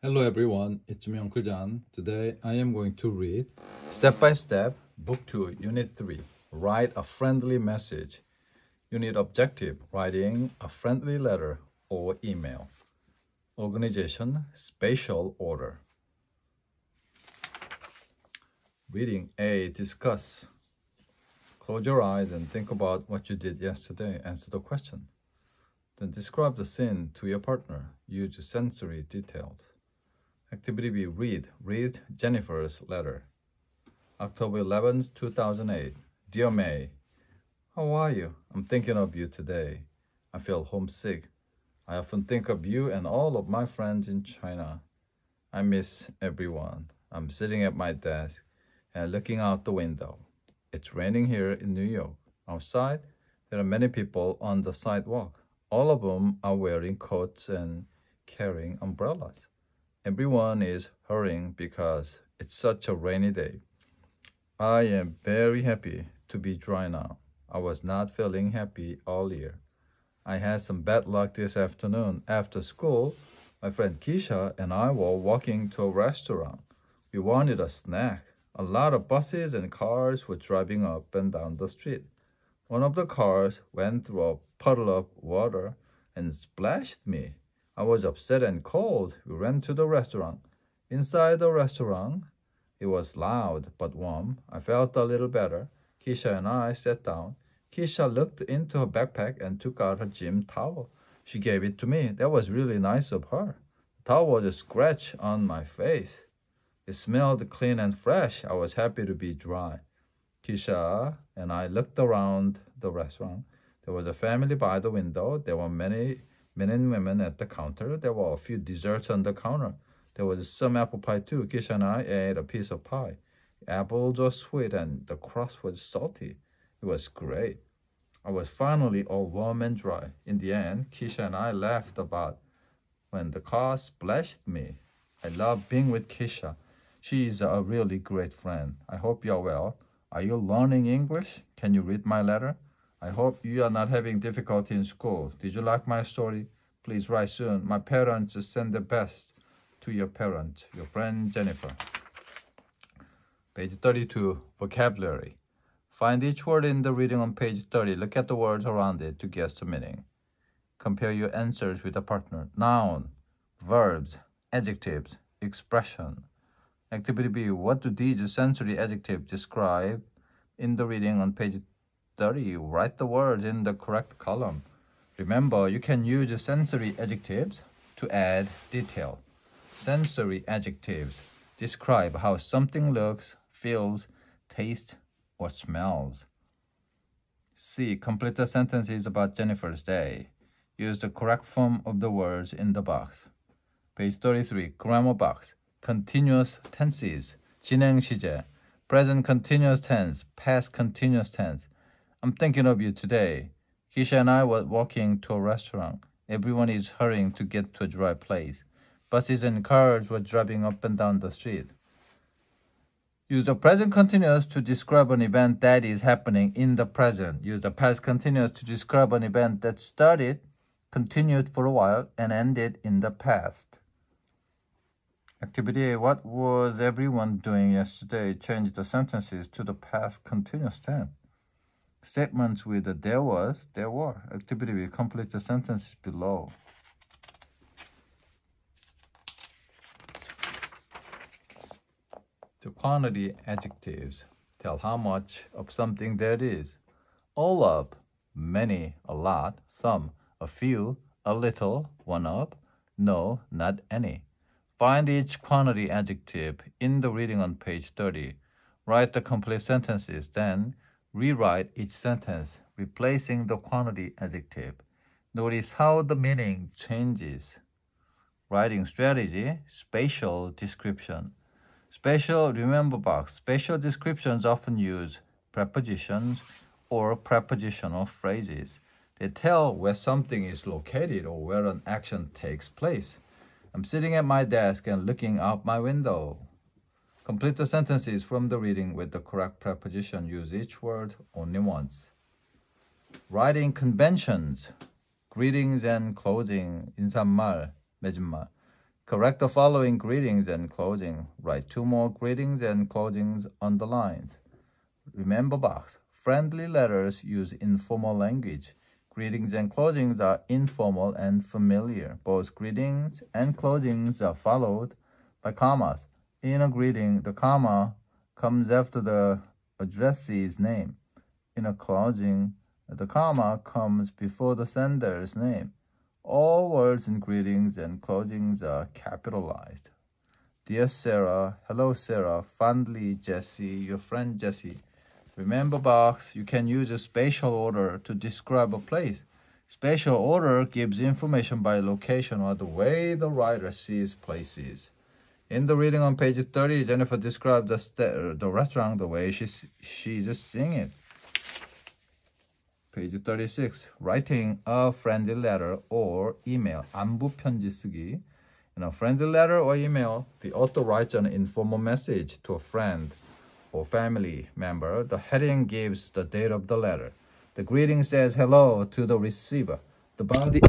Hello everyone, it's me Uncle John. Today I am going to read Step by Step, Book 2, Unit 3. Write a friendly message. Unit objective, writing a friendly letter or email. Organization, spatial order. Reading A, discuss. Close your eyes and think about what you did yesterday. Answer the question. Then describe the scene to your partner. Use sensory details. Activity B, read. Read Jennifer's letter. October 11th, 2008. Dear May, how are you? I'm thinking of you today. I feel homesick. I often think of you and all of my friends in China. I miss everyone. I'm sitting at my desk and looking out the window. It's raining here in New York. Outside, there are many people on the sidewalk. All of them are wearing coats and carrying umbrellas. Everyone is hurrying because it's such a rainy day. I am very happy to be dry now. I was not feeling happy all year. I had some bad luck this afternoon. After school, my friend Keisha and I were walking to a restaurant. We wanted a snack. A lot of buses and cars were driving up and down the street. One of the cars went through a puddle of water and splashed me. I was upset and cold. We ran to the restaurant. Inside the restaurant, it was loud but warm. I felt a little better. Keisha and I sat down. Keisha looked into her backpack and took out her gym towel. She gave it to me. That was really nice of her. The towel was a scratch on my face. It smelled clean and fresh. I was happy to be dry. Keisha and I looked around the restaurant. There was a family by the window. There were many men and women at the counter. There were a few desserts on the counter. There was some apple pie too. Keisha and I ate a piece of pie. Apples were sweet and the crust was salty. It was great. I was finally all warm and dry. In the end, Keisha and I laughed about when the car splashed me. I love being with Keisha. She is a really great friend. I hope you're well. Are you learning English? Can you read my letter? I hope you are not having difficulty in school. Did you like my story? Please write soon. My parents send the best to your parents. Your friend Jennifer. Page 32, Vocabulary. Find each word in the reading on page 30. Look at the words around it to guess the meaning. Compare your answers with a partner. Noun, verbs, adjectives, expression. Activity B. What do these sensory adjectives describe in the reading on page 30, write the words in the correct column. Remember, you can use sensory adjectives to add detail. Sensory adjectives describe how something looks, feels, tastes, or smells. C. Complete the sentences about Jennifer's day. Use the correct form of the words in the box. Page 33, grammar box. Continuous tenses. 진행 시제. Present continuous tense. Past continuous tense. I'm thinking of you today. Keisha and I were walking to a restaurant. Everyone is hurrying to get to a dry place. Buses and cars were driving up and down the street. Use the present continuous to describe an event that is happening in the present. Use the past continuous to describe an event that started, continued for a while, and ended in the past. Activity A. What was everyone doing yesterday? Change the sentences to the past continuous tense. Statements with the there was, there were. Activity will complete the sentences below. The quantity adjectives tell how much of something there is. All of, many, a lot, some, a few, a little, one of, no, not any. Find each quantity adjective in the reading on page 30. Write the complete sentences, then Rewrite each sentence, replacing the quantity adjective. Notice how the meaning changes. Writing strategy, spatial description. Spatial remember box. Spatial descriptions often use prepositions or prepositional phrases. They tell where something is located or where an action takes place. I'm sitting at my desk and looking out my window. Complete the sentences from the reading with the correct preposition. Use each word only once. Writing conventions. Greetings and closing. 인사말, 맺은말. Correct the following greetings and closing. Write two more greetings and closings on the lines. Remember box. Friendly letters use informal language. Greetings and closings are informal and familiar. Both greetings and closings are followed by commas. In a greeting, the comma comes after the addressee's name. In a closing, the comma comes before the sender's name. All words in greetings and closings are capitalized. Dear Sarah, hello Sarah, fondly Jesse, your friend Jesse. Remember box, you can use a spatial order to describe a place. Spatial order gives information by location or the way the writer sees places. In the reading on page 30, Jennifer described the, the restaurant the way she, she just seeing it. Page 36. Writing a friendly letter or email. 안부 편지 쓰기. In a friendly letter or email, the author writes an informal message to a friend or family member. The heading gives the date of the letter. The greeting says hello to the receiver. The body